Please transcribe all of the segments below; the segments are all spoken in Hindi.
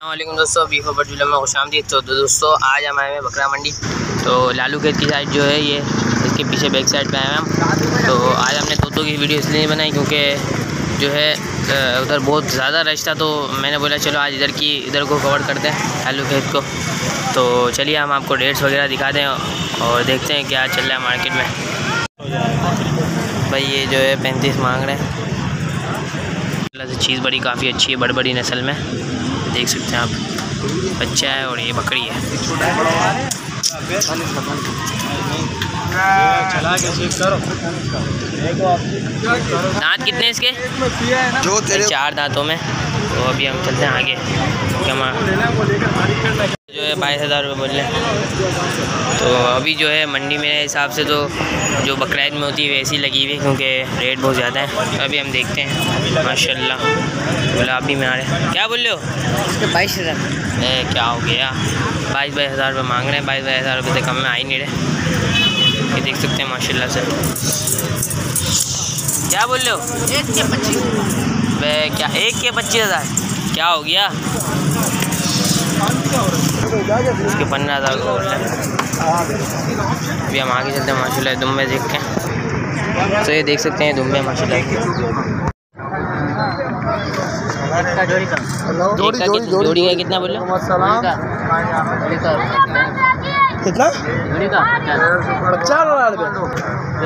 अल्लाम दोस्तों बीफो पर जुलम में खुश आमदी तो दोस्तों, आज हम आए हैं बकरा मंडी। तो लालू खेत की साइड जो है ये, इसके पीछे बैक साइड पे आए हैं हम। तो आज हमने तोतों की वीडियो इसलिए बनाई क्योंकि जो है उधर बहुत ज़्यादा रश था तो मैंने बोला चलो आज इधर की, इधर को कवर करते हैं लालू खेत को। तो चलिए हम आपको डेट्स वगैरह दिखा दें और देखते हैं क्या चल रहा है मार्केट में। भाई, ये जो है पैंतीस मांग रहे हैं। चीज़ बड़ी, काफ़ी अच्छी है बड़ी बड़ी नस्ल में। देख सकते हैं आप। बच्चा है और ये बकरी है। दांत कितने इसके? जो तेरे चार दांतों में। तो अभी हम चलते हैं आगे। है बाईस हज़ार रुपये बोल रहे हैं। तो अभी जो है मंडी मेरे हिसाब से तो जो बकरीद में होती है वैसी लगी हुई है क्योंकि रेट बहुत ज़्यादा है। तो अभी हम देखते हैं। माशाल्लाह। गुलाबी में आ रहे हैं। क्या बोल रहे हो? बाईस हज़ार। क्या हो गया? बाईस बाईस हज़ार रुपये मांग रहे हैं। बाईस बाईस हज़ार रुपये से कम में आ ही नहीं रहे। ये देख सकते हैं माशाल्लाह से। क्या बोल रहे हो? एक के पच्चीस। क्या एक के पच्चीस हज़ार? क्या हो गया? इसके पंद्रह हज़ार बोल रहे अभी हम आगे चलते हैं माशाल्लाह दुम्बे देख के तो ये देख सकते हैं दुम्बे माशाल्लाह। जोड़ी का कितना बोले? कितना?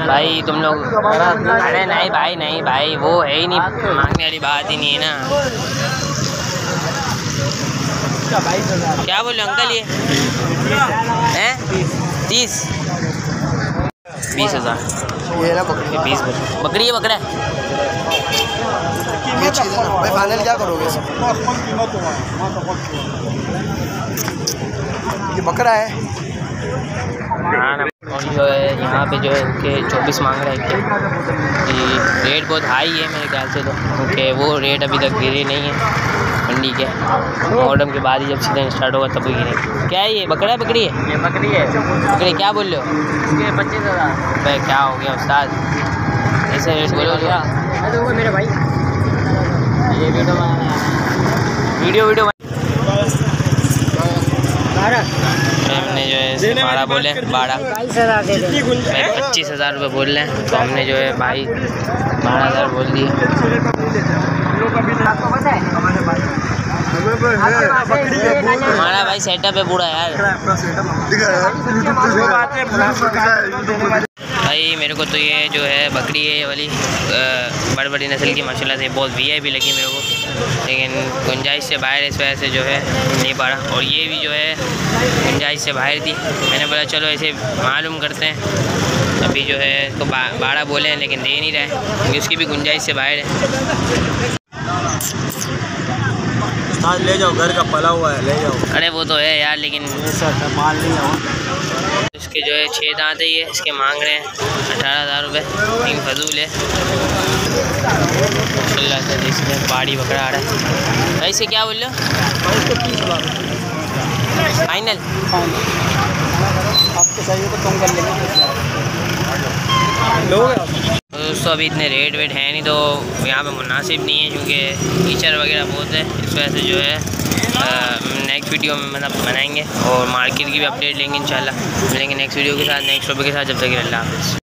भाई तुम लोग अरे नहीं भाई नहीं भाई वो है ही नहीं। मांगने वाली बात ही नहीं है ना। क्या बोले अंकल ये? हैं? तीस? बीस हज़ार। ये ना बकरी बीस बकरी है, बकरा ये चीज़ है? भाई फाइनल क्या करोगे? ये बकरा हाँ। और जो है यहाँ पे जो है उनके चौबीस मांग रहे हैं। कि रेट बहुत हाई है मेरे ख्याल से तो क्योंकि वो रेट अभी तक गिरे नहीं है मंडी के। मॉडर्म के बाद ही जब सीज़न स्टार्ट होगा तब गिरे क्या है ये? बकरा है बकरी है? ये बकरी है। बकरी क्या बोल रहे हो? पच्चीस हज़ार। भाई क्या हो गया उस्ताद? ऐसे रेट बोलो क्या अरे मेरे भाई। ये वीडियो वीडियो वीडियो बारह हमने जो है बारह बोले बारह। भाई पच्चीस हज़ार रुपये बोल रहे हैं तो हमने जो है भाई बारह हज़ार बोल दिए। हमारा भाई सेटअप है पूरा यार। भाई मेरे को तो ये जो है बकरी है वाली बड़ी बड़ी नस्ल की, माशाल्लाह से बहुत वी भी लगी मेरे को। लेकिन गुंजाइश से बाहर इस वजह से जो है नहीं पड़ा। और ये भी जो है गुंजाइश से बाहर थी। मैंने बोला, चलो ऐसे मालूम करते हैं। अभी जो है इसको बारह बोले हैं, लेकिन दे नहीं रहे क्योंकि उसकी भी गुंजाइश से बाहर है। आज ले जाओ घर का पला हुआ है ले जाओ। अरे वो तो है यार लेकिन माल नहीं आओ इसके जो है छः दांत है ये इसके मांग रहे हैं अठारह हज़ार रुपये तीन फजूल है। इसमें पहाड़ी बकरा आ रहा है। भाई से क्या बोल रहे हो? फाइनल। आपको चाहिए तो कम कर लेंगे। लोग दोस्तों, अभी इतने रेट वेट हैं नहीं तो यहाँ पे मुनासिब नहीं है, क्योंकि टीचर वगैरह बहुत है। इस वजह से जो है नेक्स्ट वीडियो में मतलब बनाएँगे और मार्केट की भी अपडेट लेंगे, इंशाल्लाह। मिलेंगे नेक्स्ट वीडियो के साथ नेक्स्ट टॉपिक के साथ। जब तक अल्लाह हाफ़